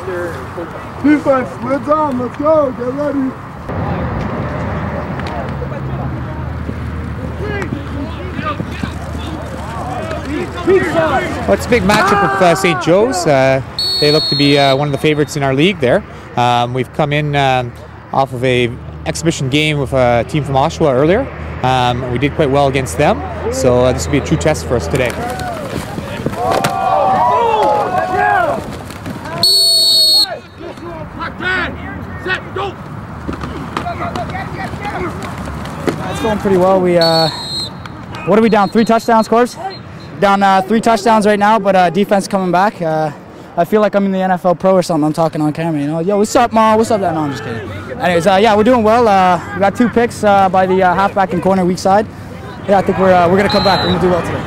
Defense, lids on, let's go, get ready. Well, it's a big matchup with uh, St. Joe's. Uh, they look to be uh, one of the favorites in our league there. Um, we've come in um, off of a exhibition game with a team from Oshawa earlier. Um, we did quite well against them, so uh, this will be a true test for us today. It's going pretty well. We uh, what are we down? Three touchdown scores. Down uh, three touchdowns right now, but uh, defense coming back. Uh, I feel like I'm in the NFL Pro or something. I'm talking on camera. You know, yo, what's up, Ma? What's up? No, I'm just kidding. Anyways, uh, yeah, we're doing well. Uh, we got two picks uh, by the uh, halfback and corner weak side. Yeah, I think we're uh, we're gonna come back. We're gonna do well today.